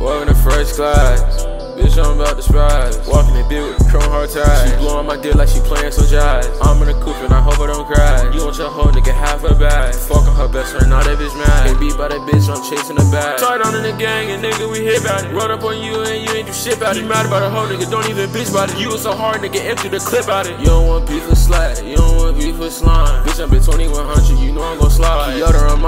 Walking in first class. Bitch, I'm about to spaz. Walking the bed with the chrome hard ties. She blowing my dick like she playing some jazz. I'm in a coupe and I hope I don't cry. You want your whole nigga half a bag. Fucking her best friend, now that bitch mad. Get beat by that bitch, I'm chasing the bag. Tied on in the gang and nigga, we hit about it. Run up on you and you ain't do shit about it. You mad about a hoe nigga, don't even bitch about it. You was so hard, nigga, empty the clip out it. You don't want beef with slack, you don't want beef with slime. Bitch, I'm been 2100, you know I'm gon'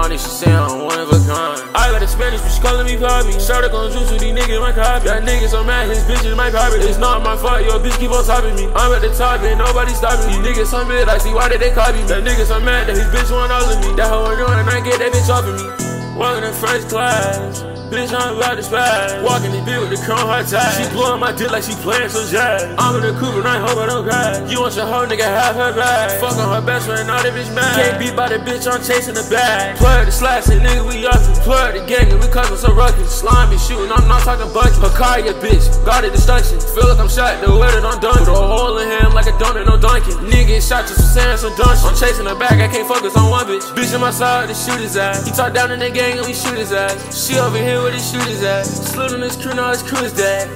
the Armani, she say I'm one of a kind. I got a Spanish, bitch calling me Bobby. Started gon' juice with these niggas, my copy. That niggas so mad, his bitches my copy. It's not my fault, your bitch keep on topping me. I'm at the top, and nobody stopping me. These niggas some bit, I see why did they copy me. That niggas so mad that his bitch want all of me. That hoe annoying, I get that bitch off of me. Walking in first class. Bitch, I'm about to spaz. Walking in bed with the chrome hard tie. She blowing my dick like she playing some jazz. I'm in the coupe and I hope I don't cry. You want your hoe nigga have her back. Fuck on her best friend, all that bitch mad. Can't beat by the bitch, I'm chasing the bag. Plug the slash, and nigga, we up. Plug the gang, we causing some ruckus. Slime be shooting, I'm not talking buckets. Hakaria, bitch, got a destruction. Feel like I'm shot, the way that I'm done. Put a hole in him like a donut, no dunking. Nigga shot just for saying some dungeon. I'm chasing the bag, I can't focus on one bitch. Bitch in my side, to shoot his ass. He talk down in the gang, and we shoot his ass. She over here where the shooters at. Slid on this crew, now his crew is dead.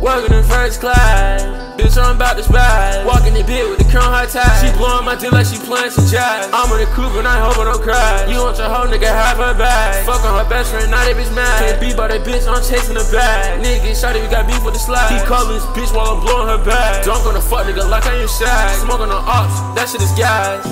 Walking in first class. Bitch, I'm about to spaz. Walking the bed with the crown high tie. She blowing my dick like she playing some jazz. I'm in the coupe and I hope I don't cry. You want your hoe nigga have her back. Fuck on her best friend, now that bitch mad. Can't beat by that bitch, I'm chasing the bag. Nigga shot you got beef with the slide. He calling this bitch while I'm blowing her back. Dunk on the fuck nigga like I ain't shy. Smoking on ops, that shit is gas.